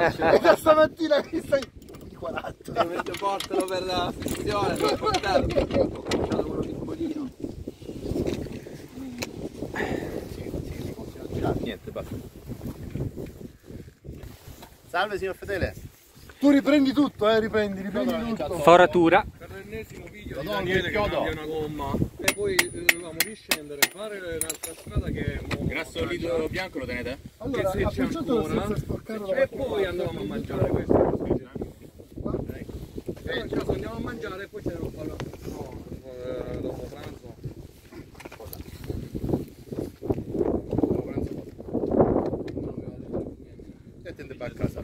E stamattina mi stai... 40. Dovete portarlo per la frizione, per portarlo. Ho cominciato quello piccolino. Niente, basta. Salve signor Fedele. Tu riprendi tutto, eh, riprendi, riprendi tutto. Foratura. Video Lo di Daniele che cambia una gomma. E poi eh, dovevamo riscendere, fare un'altra strada che mo- Grasso lido bianco lo tenete? Allora, che se c'è ancora. e poi andavamo a mangiare questo è lo specie. E in caso andiamo a mangiare e poi ce ne lo farò no, eh, dopo pranzo. Dopo pranzo. E tende a casa.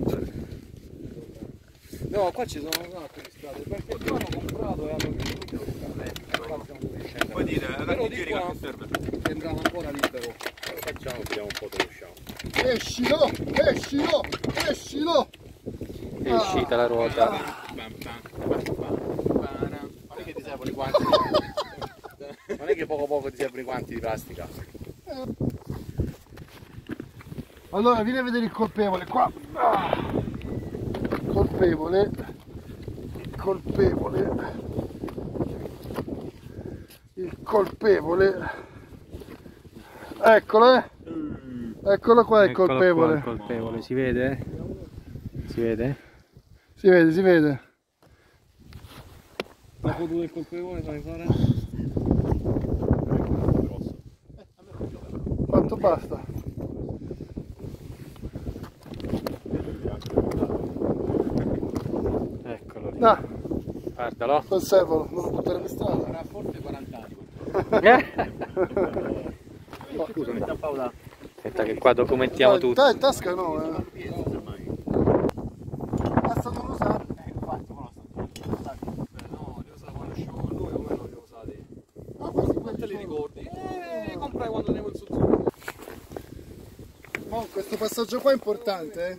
No, qua ci sono un altro di strade. Perché qua hanno comprato Poi dite, Però di qua serve. sembrava ancora libero. Facciamo, vediamo un po' dove usciamo. Escilo, escilo, escilo. È uscita la ruota. Pam. Non è che ti servono i guanti. Non è che poco poco ti servono i guanti di plastica. Allora, vieni a vedere il colpevole qua. Ah. Colpevole. Il colpevole. Il colpevole. Eccolo, eh. Eccolo qua il Eccolo colpevole. qua il colpevole, si vede? Si vede? Si vede, si vede. La foto del colpevole fai fare? Quanto basta? Eccolo lì. Ah, Guardalo. conservalo, non lo buttare per strada. Avrà forse 40 anni. Scusami. Aspetta che qua documentiamo tutto. Dai, in tasca no, eh. Basta non usare. No, li usavo quando uscivo con lui, come non li ho usati? Ah, questi Non te li ricordi? Eh, comprai quando andiamo in Suzuki. Questo passaggio qua è importante, eh.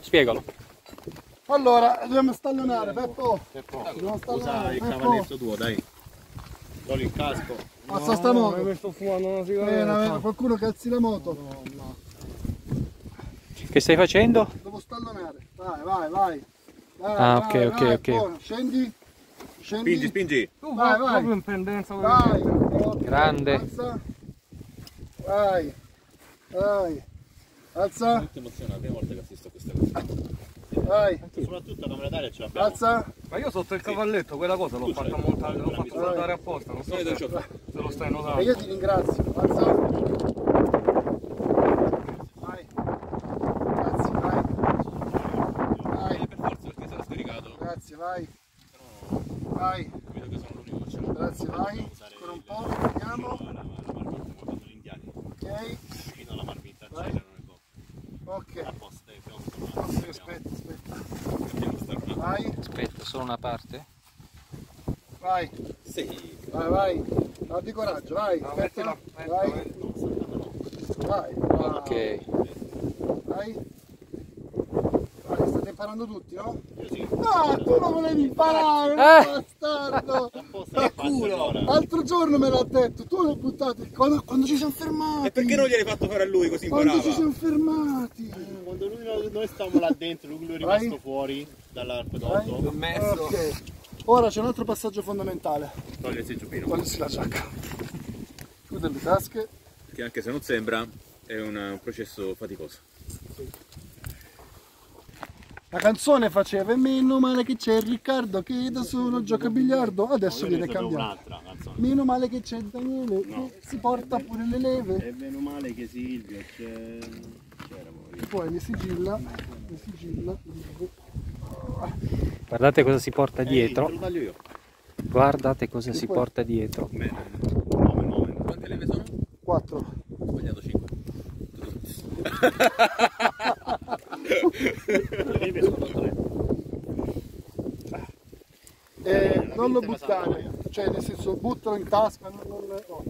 Spiegalo. Allora, dobbiamo stallonare, Peppo. Dobbiamo Usa stallonare, il Peppo. cavalletto tuo, dai. Togli il casco. Passa sta moto. mi sto fumando una Eh, sigaretta. no, qualcuno che alzi la moto. Che stai facendo? Devo stallonare. Vai, vai, vai. Vai, Ah, vai, ok, ok, vai, ok. buono. Scendi. Scendi. Spingi, spingi. Tu Vai, vai. proprio in pendenza con Vai. Ok, Grande. Alza. Vai. Vai. Alza. Molto emozionante, la prima volta che assisto a questa cosa. Vai. Soprattutto camera d'aria ce l'abbiamo. Alza. Ma io sotto il cavalletto quella cosa l'ho fatta montare, l'ho fatto saltare apposta, non so se, se lo stai E notando. io ti ringrazio. Alza. Vai. Grazie, vai. Vai. Eh, per forza perché sarà scaricato. Grazie, vai. Vai. Sono. Grazie, vai. Ancora un po', vediamo. La, la, la marmita come fanno gli indiani. Ok. Fino alla marmita Vai. accelerano il go. Ok. Apposta, dai, abbiamo stornato. Ok, aspetta, aspetta. Abbiamo stornato. Vai. Aspetta, solo una parte. Vai. Sì. Vai, vai. Abbi coraggio, vai. No, mettila, Vai. Vai. Ok. Vai. Vai, state imparando tutti, no? Io sì. No, tu non volevi imparare, Eh. bastardo! Apposta che culo. L'altro giorno me l'ha detto, tu l'hai buttato quando, quando ci siamo fermati! E perché non gliel'hai fatto fare a lui così Quando imparava? ci siamo fermati! Quando noi stavamo là dentro, lui è rimasto Vai. fuori Vai. dall'arpedotto. L'ho messo. Ok. Ora c'è un altro passaggio fondamentale. Togliersi il giubbino. Togliersi la giacca. Chiude le tasche. Che anche se non sembra, è un, un processo faticoso. La canzone faceva e meno male che c'è Riccardo che da solo gioca a biliardo, adesso viene cambiato. un'altra canzone. Meno male che c'è Daniele che si porta pure le leve. E meno male che Silvio c'è... E poi le sigilla, le sigilla. Guardate cosa si porta dietro. lo taglio io. Guardate cosa si porta dietro. Quante leve sono? 4. Ho sbagliato 5. Le leve sono 3. E non lo buttare, cioè nel senso buttalo in tasca, non, non, no.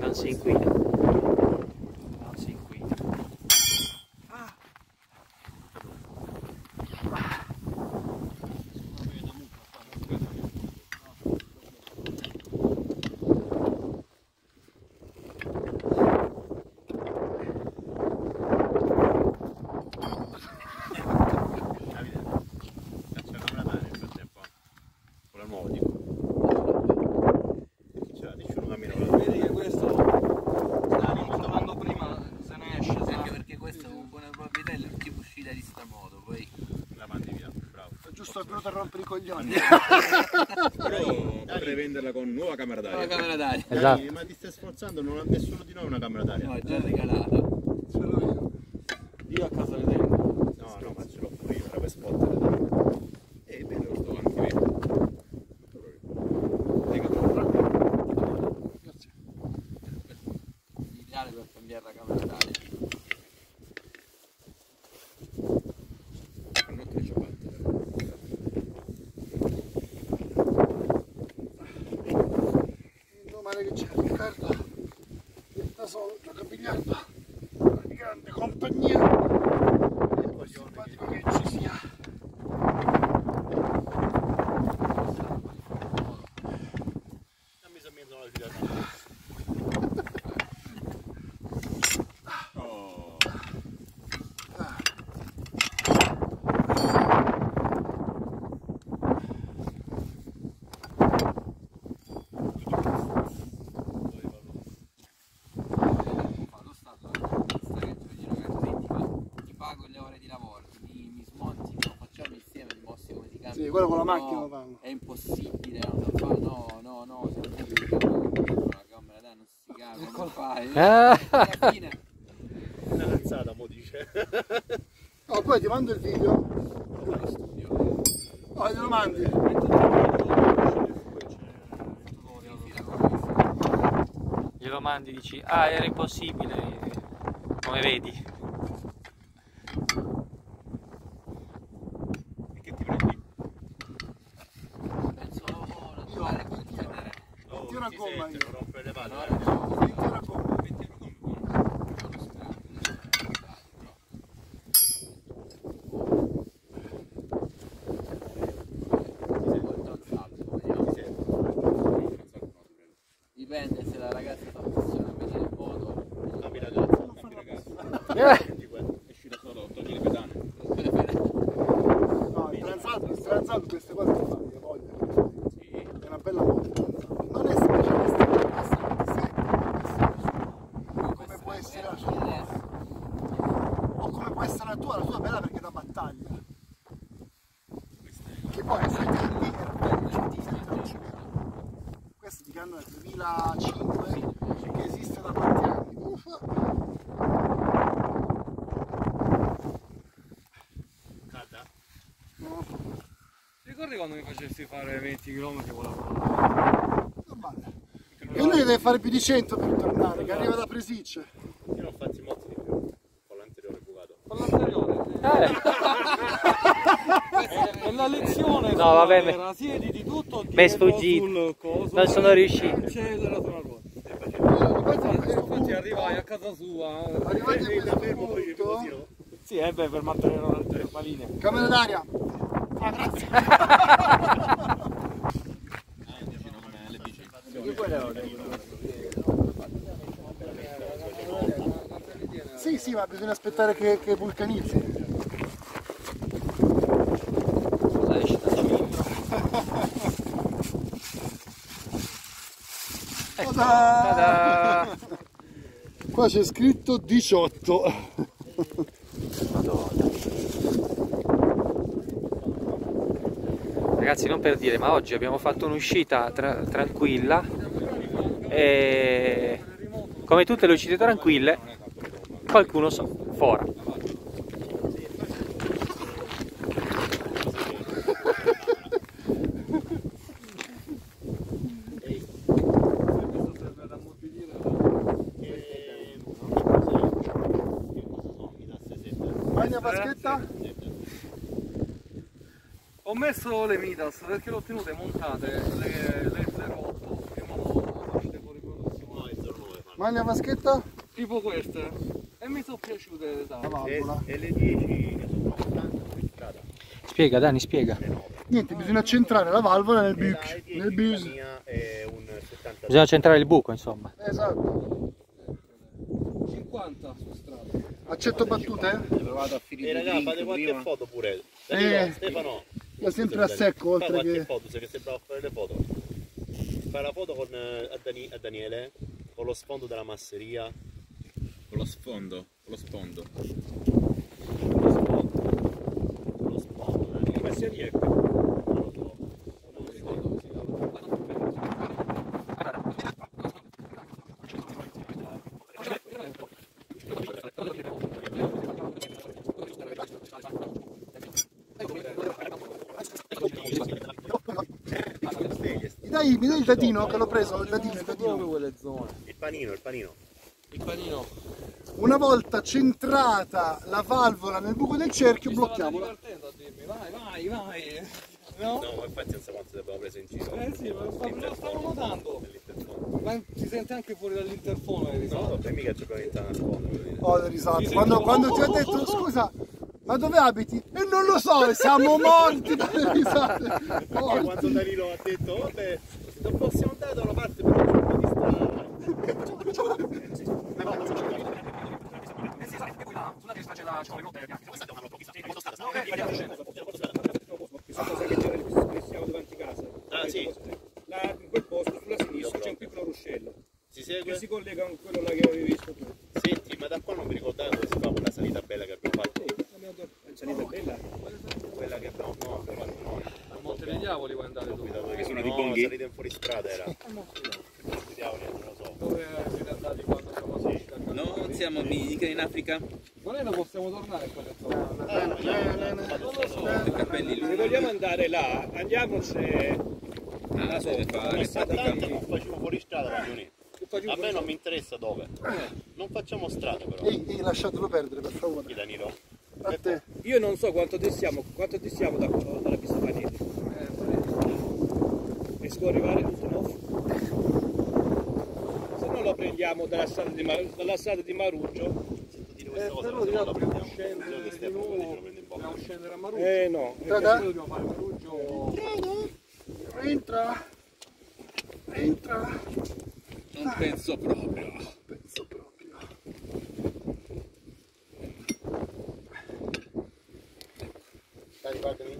Non si inquina. Non si inquina. Venuto a rompere i coglioni. Però potrei venderla con nuova camera d'aria. camera d'aria. Esatto. Dai, ma ti stai sforzando, non ha nessuno di noi una camera d'aria. No, è già regalata. Ce l'ho io. Io a casa ne tengo. No, no, ma ce l'ho pure io, era per spot. E bello sto anche me. Grazie. Ideale per cambiare la camera d'aria. Non tre ciabatte. Non male che c'è Riccardo. Da solo gioca a biliardo. Di grande compagnia. E poi simpatico che ci sia. Non mi sono messo la fidanzata. Vado stato sta che tu dici ragazzi ti, pa- ti pago le ore di lavoro, mi, mi smonti, lo facciamo insieme, ti mostri come ti cambi. Sì, quello con la No, macchina lo fanno. È impossibile, non lo fa, no, no, no, se non ti cambia la camera d'aria non si caga, come fai? Ah. Alla fine Una cazzata, mo dice. Oh, poi ti mando il video. allo studio. Oh, glielo mandi. Glielo mandi dici, ah era impossibile, come vedi. E che ti prendi? Penso naturale quel genere. Oh, Metti una ti gomma senti, io. non rompere le palle. No, eh. no, Metti una gomma. Dipende se la ragazza fa pressione a vedere foto. Cambi ragazza. Cambi ragazzo. Eh, Senti quello. Esci da solo, togli le pedane. No, il transalto, il transalto queste cose le fa, io voglio. È una bella moto il transalto. Non è specialista, come può essere la sua. Come può essere la sua. O come può essere la tua, la tua è bella perché da battaglia. Che poi sai che lì era bello, cioè, ti senti non ci vedo. Questo ti hanno nel 2005 che esiste da quanti anni? Uffa. Calda? No, Ti ricordi quando mi facessi fare 20 km con la moto? non vale. E lui deve fare più di 100 per tornare, che arriva da Presicce. Io ne ho fatti molti di più. Con l'anteriore bucato. Con l'anteriore? eh, E la lezione No, vabbè, me- siediti tutto m'è dietro sfuggito. sul coso Non sono riuscito. accedere sulla ruota Infatti, infatti arrivai a casa sua eh. Arrivati a questo punto, no? sì eh beh per mantenere la linea camera d'aria. Ah, grazie. Sì, sì, ma bisogna aspettare che, che vulcanizzi. Ta-da! Qua c'è scritto 18. Ragazzi non per dire, ma oggi abbiamo fatto un'uscita tra- tranquilla e come tutte le uscite tranquille qualcuno so, fora. E... Cos'è? Che cosa sono? I da 67? Magna vaschetta? ho messo le Midas perché le ho tenute montate le, le 08 che mi hanno tante fuori produzione No, è 09 fanno. Magna vaschetta? tipo queste e mi sono piaciute La tanto E, valvola. e le 10 che sono strada. Spiega Dani, spiega. Niente, bisogna centrare la valvola nel la buc, E10 nel la bus. mia è un 70. Bisogna centrare il buco insomma. Esatto. 50 su strada Accetto battute? Hai provato a E finire raga, fate qualche foto pure. Eh. Stefano. Io sempre a secco, Fa oltre qualche che... foto, se che sei bravo a fare le foto. Fai la foto con, eh, a, Dani- a Daniele, con lo sfondo della masseria. Con lo sfondo, con lo sfondo. Lo sfondo, lo sfondo Daniele. Masseria è qui. Dai, mi dai il datino che l'ho preso, il datino, il Proprio datino. quelle zone. Il panino, il panino. Il panino. Una volta centrata la valvola nel buco del cerchio, blocchiamola. vai, vai, vai. No? No, ma infatti non so quanto ti abbiamo preso in giro. Eh sì, lo stavo notando. Ma si sente anche fuori dall'interfono le risate. No, vabbè, mica ci abbiamo iniziato a nascondere. Oh, le risate. Quando, quando ti ho detto, scusa, ma dove abiti? E non lo so, siamo morti dalle risate. Morti. quando Danilo ha detto, vabbè, non possiamo andare da una parte però c'è un po' di strada. Ah sì, Là, in quel posto sulla sinistra c'è un piccolo ruscello si che collega con quello là che avevi visto tu. Senti, ma da qua non mi ricordavo dove si fa quella salita bella che abbiamo fatto. Abbiamo detto, La salita è bella. Quella che abbiamo, no, fatto no. A Monte dei Diavoli vuoi andare tu? Che sono di Bonghi? salita in fuoristrada era. Di diavoli, non lo so. Dove siete andati quando siamo andati? Non siamo mica in Africa? Volendo possiamo tornare a quelle zone. Ah, Non lo so. I capelli Se lunghi. vogliamo andare là, andiamo se... Ah, deve fare fatica. non facciamo fuori strada, ragioni. A me non mi interessa dove. Non facciamo strada però. Ehi, ehi, lasciatelo perdere, per favore. Chi Danilo? A te. Io non so quanto distiamo, quanto distiamo da, dalla pista. E si può arrivare tutto off. Se no lo prendiamo dalla strada di, Mar- dalla strada di Maruggio. Dire Eh, questa cosa, però se di no là la dobbiamo prendiamo. scendere di nuovo. Dobbiamo scendere a Maruccio. Eh no, dobbiamo fare Maruccio. Entra. Entra. Non. Penso proprio. Dai, guardami.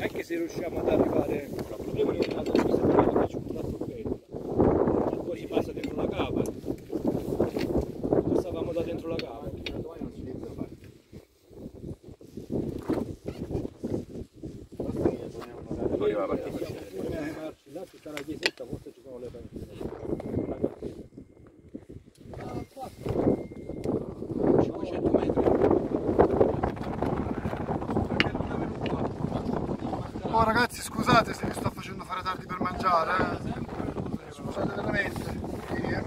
anche se riusciamo ad arrivare il problema è che la pista panini c'è un tratto bello. E poi si passa dentro la cava. Passavamo da dentro la cava. Poi partiamo pure a farci, là ci sta la chiesetta, forse ci sono le panchine. Una cappella. 500 metri. Oh ragazzi, scusate se vi sto facendo fare tardi per mangiare. eh. Scusate veramente. Sì, eh.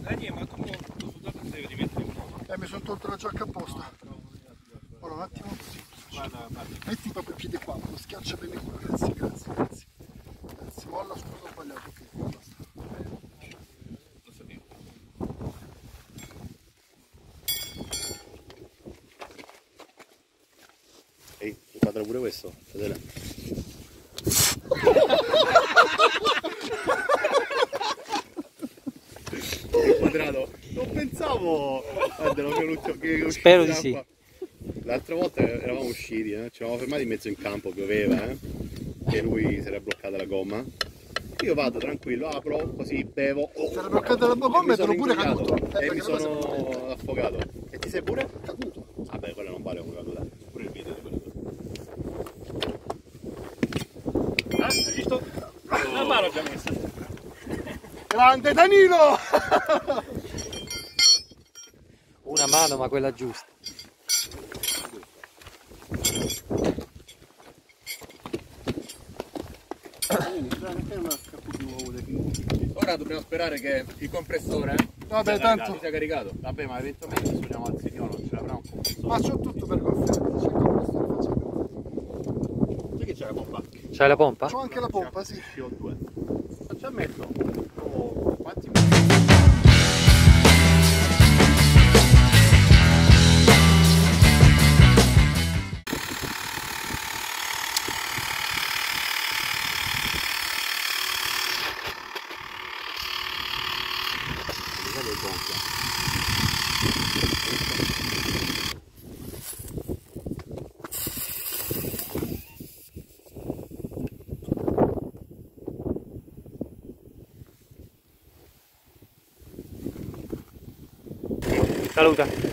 Daniele, ma tu tu su dove devi rimettere un po'? Eh, mi sono tolto la giacca apposta. Ora un attimo così. Piede qua, lo schiaccia bene qua. Grazie, grazie, grazie. Grazie, molla, scusa, ho sbagliato. Ok, basta. Ehi, inquadra pure questo. Vedete? Quadrato. Non pensavo. Guarda, l'ho venuto che che Spero di sì. L'altra volta eravamo usciti, eh? ci eravamo fermati in mezzo in campo, pioveva, eh? che lui si era bloccata la gomma. Io vado tranquillo, apro, così bevo. Oh, Si era bloccata la e gomma mi e te l'ho sono pure caduto. Eh, E mi la cosa sono affogato. E ti sei pure? caduto. Vabbè, quello non vale affogato, dai. Pure il video di quello. Ah, hai visto? La mano già messa. Grande Danilo! Una mano, ma quella giusta. Ora dobbiamo sperare che il compressore Vabbè, tanto. sia caricato. Vabbè, ma eventualmente suoniamo al sitiolo, non ce l'avrà un compressore. Ma c'ho tutto per conferma. C'è il compressore, facciamo. Sai che c'è la pompa? C'hai la pompa? C'ho anche la pompa, sì. CO2. Non ci Saluta.